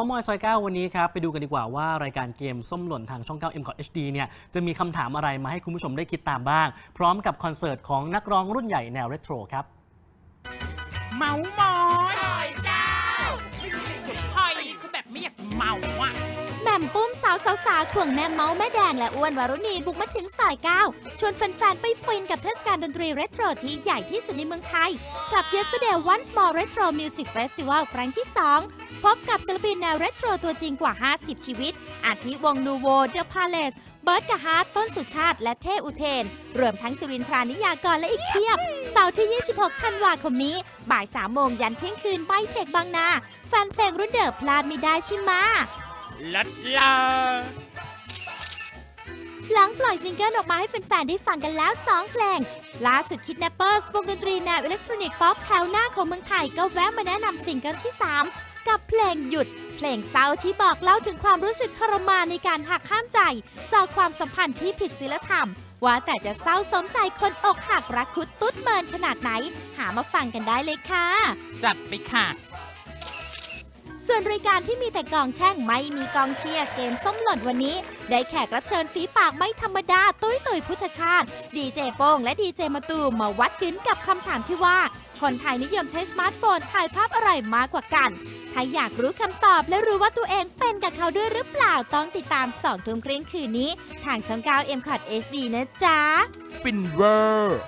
ข้าวมอยซอย9วันนี้ครับ ไปดูกันดีกว่าว่ารายการเกมส้มหล่นทางช่อง 9 m c o t HD เนี่ยจะมีคำถามอะไรมาให้คุณผู้ชมได้คิดตามบ้าง พร้อมกับคอนเสิร์ตของนักร้องรุ่นใหญ่แนวเรโทรครับ เมามอยซอยเก้าหอยคือแบบไม่อยากเมาอะ แหม่มปุ้มสาวสาวสาวถ่วงแม่เมาส์แม่แดงและอ้วนวารุณีบุกมาถึงสายเก้าชวนแฟนๆ ไปฟินกับเทศกาลดนตรีเรโทรที่ใหญ่ที่สุดในเมืองไทย กับ Yesterday Once More Retro Music Festival ครั้งที่ 2 พบกับศิลปินแนวเรโทรตัวจริงกว่า 50 ชีวิต อาทิวงนูโวเดอะพาเลซเบิร์ดกะฮาร์ทต้นสุชาติ และเท่ห์อุเทน รวมทั้งสุรินทรานิยากรและอีกเพียบ เสาร์ที่ 26 ธันวาคมนี้ บ่าย 3 โมงยันเที่ยงคืนไบเทคบางนา แฟนเพลงรุ่นเดิมพลาดไม่ได้ใช่ไหมคะ ลัดลา หลังปล่อยซิงเกิลออกมาให้แฟนๆได้ฟังกันแล้ว 2 เพลง ล่าสุดคิด n นปเปอร์สวงดนตรีแนวอิเล็กทรอนิกส์ป๊อปแถวหน้าของเมืองไทย ก็แวะมาแนะนำซิงเกิลที่ 3 กับเพลงหยุด เพลงเศร้าที่บอกเล่าถึงความรู้สึกทรมานในการหักห้ามใจ จากความสัมพันธ์ที่ผิดศีลธรรม ว่าแต่จะเศร้าสมใจคนอกหักรักคุดตุ๊ดเมินขนาดไหน หามาฟังกันได้เลยค่ะ จัดไปค่ะ ส่วนรายการที่มีแต่กองแช่งไม่มีกองเชียร์เกมส้มหล่นวันนี้ ได้แขกรับเชิญฝีปากไม่ธรรมดา ตุ๊ยตุ่ยพุทธชาด ดีเจโป้งและดีเจมาตูมาวัดกึ๋นกับคำถามที่ว่า คนไทยนิยมใช้สมาร์ทโฟนถ่ายภาพอะไรมากกว่ากัน ถ้าอยากรู้คำตอบและรู้ว่าตัวเองเป็นกับเขาด้วยหรือเปล่าต้องติดตาม2ทุ่มครึ่งคืนนี้ ทางช่อง9 m c o t HD นะจ๊ะฟินเวอร์